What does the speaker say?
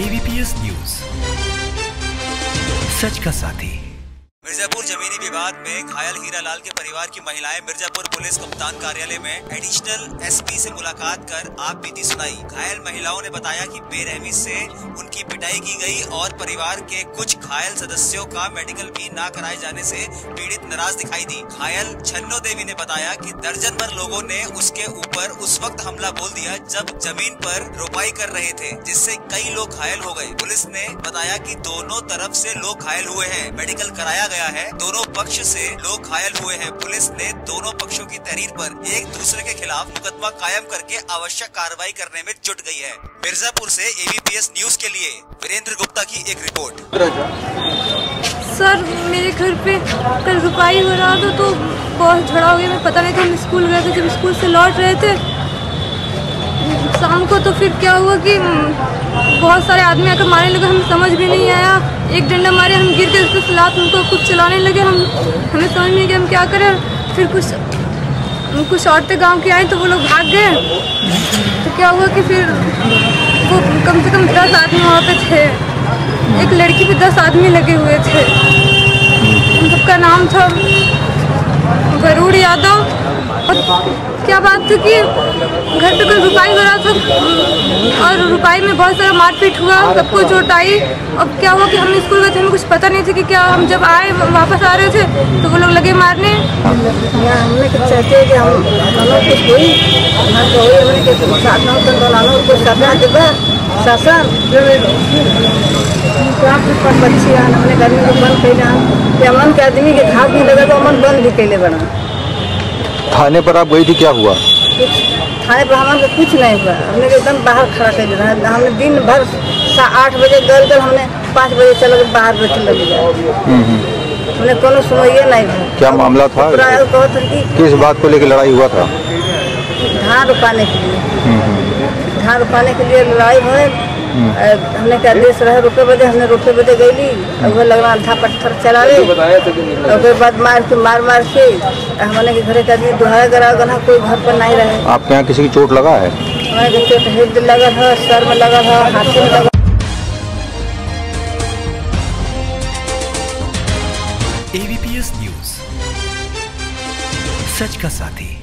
ABPS news सच का साथी। मिर्जापुर जमीनी विवाद में घायल हीरालाल के परिवार की महिलाएँ मिर्जापुर पुलिस कप्तान कार्यालय में एडिशनल एसपी से मुलाकात कर आप बीती सुनाई। घायल महिलाओं ने बताया कि बेरहमी से उनकी पिटाई की गई और परिवार के कुछ घायल सदस्यों का मेडिकल भी न कराए जाने से पीड़ित नाराज़ दिखाई दी। घायल छन्नो देवी ने बताया की दर्जन भर लोगों ने उसके ऊपर उस वक्त हमला बोल दिया जब ज़मीन पर रोपाई कर रहे थे, जिससे कई लोग घायल हो गए। पुलिस ने बताया की दोनों तरफ़ ऐसी लोग घायल हुए हैं। मेडिकल कराया गया है। दोनों पक्ष से लोग घायल हुए हैं। पुलिस ने दोनों पक्षों की तहरीर पर एक दूसरे के खिलाफ मुकदमा कायम करके आवश्यक कार्रवाई करने में जुट गई है। मिर्जापुर से एबीपीएस न्यूज़ के लिए वीरेंद्र गुप्ता की एक रिपोर्ट। सर, मेरे घर पे कल रुपाई हो रहा था तो बहुत झड़ा हो गया। मैं पता नहीं था हम स्कूल गए थे। जब स्कूल से लौट रहे थे, शाम को तो फिर क्या हुआ कि बहुत सारे आदमी आकर मारने लगे। हमें समझ भी नहीं आया। एक डंडा मारे, हम गिर गए, उसके खिलाफ उनको कुछ चलाने लगे, हम, हमें समझ नहीं कि हम क्या करें। फिर कुछ कुछ औरतें गाँव की आई तो वो लोग भाग गए। तो क्या हुआ कि फिर वो कम से कम दस आदमी वहाँ पे थे। एक लड़की पे दस आदमी लगे हुए थे। उन सबका नाम था गरुड़ यादव। और क्या बात थी कि घर पे कोई रुपाई हो रहा था? और में बहुत सारा मारपीट हुआ सबको चोट आई। और क्या हुआ कि हम स्कूल गए थे हमें कुछ पता नहीं था कि क्या हम जब आए वापस आ रहे थे तो वो लोग लगे मारने। हमने चाहते कि हम कुछ हुई। तो हमने ना तो को सजा देगा शासन बच्ची हमने गर्मी को बंद कैला अमन के आदमी के घाव भी लगा तो अमन बंद भी कैले बना। थाने पर आप गई थी क्या हुआ? कुछ थाने पर हमारे कुछ नहीं हुआ। हमने एकदम बाहर खड़ा कर दिया हमने दिन भर आठ बजे गल कर हमने पाँच बजे चल के बाहर बैठे लगे हमने कोनो सुनवाइए नहीं था क्या मामला था? कि किस बात को लेकर लड़ाई हुआ था? धान रुपाने के लिए। धान रुपाने के लिए लड़ाई भय हमने क्या देश रहे रोके बदे हमने रोके बदे गईली और वो लगना आधा पत्थर चलावे उसके बाद मार के मार मार के हमने के घरे के आदमी दुहारा गरा गना कोई घर पर नहीं रहे। आपके यहाँ किसी की चोट लगा है? हमारे चोट हृदय लगा था सर में लगा था हाथी में लगा एबीपीएस न्यूज़ सच का साथी।